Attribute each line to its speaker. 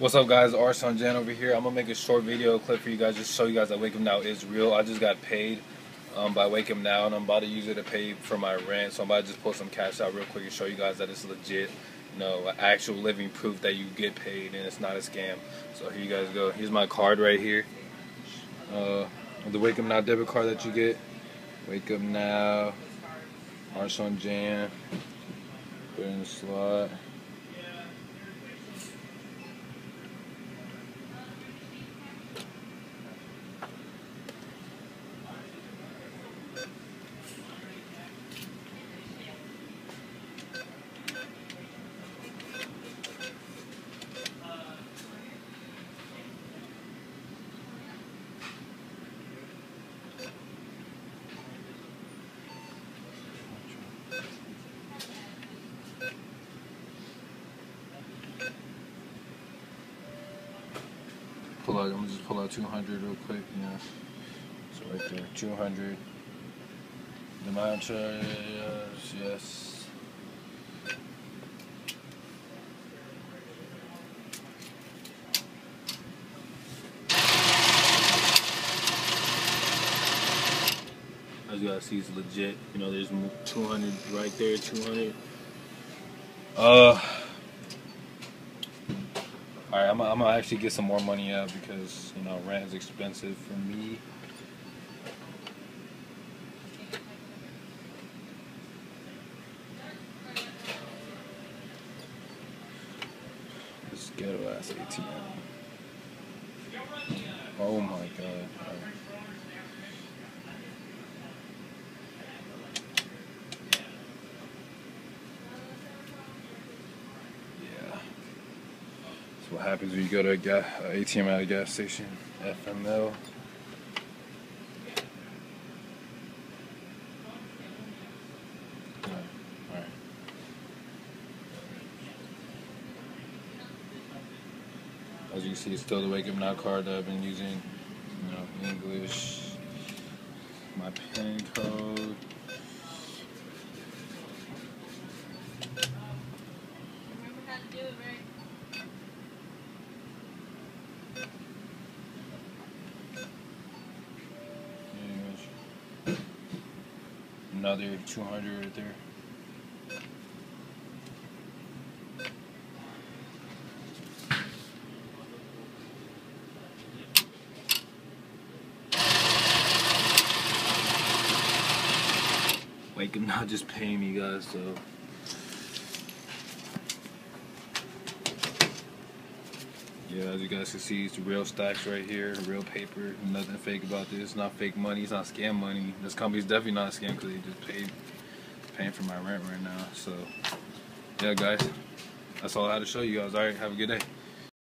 Speaker 1: What's up guys, Arson Jan over here. I'm gonna make a short video clip for you guys, just show you guys that Wake Up Now is real. I just got paid um, by Wake Up Now and I'm about to use it to pay for my rent. So I'm about to just pull some cash out real quick and show you guys that it's legit. You know, actual living proof that you get paid and it's not a scam. So here you guys go. Here's my card right here. Uh, the Wake Up Now debit card that you get. Wake Up Now, Arson Jan. Put in the slot. Pull out. I'm gonna just pull out 200 real quick. You know, so right there, 200. The mantra, yes, yes. As guys see, it's legit. You know, there's 200 right there, 200. Uh. Alright, I'm, I'm gonna actually get some more money out because, you know, rent is expensive for me. This ghetto ass ATM. Oh my god. What happens when you go to a gas, uh, ATM at a gas station, FML. As you see, it's still the Wake Up Now card that I've been using. You know, English, my PIN code. Another 200 right there. Wake Up Now just paying me guys so Yeah, as you guys can see, it's real stacks right here, real paper. Nothing fake about this. It's not fake money. It's not scam money. This company's definitely not scam because they just paid paying for my rent right now. So, yeah, guys, that's all I had to show you guys. All right, have a good day.